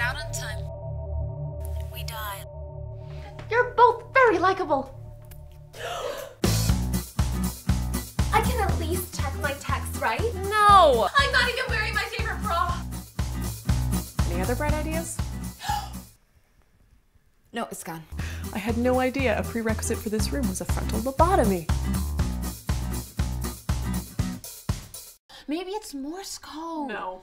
out time. We. You're both very likable. I can at least check my text, right? No! I'm not even wearing my favorite bra! Any other bright ideas? no, it's gone. I had no idea a prerequisite for this room was a frontal lobotomy. Maybe it's Morse code. No.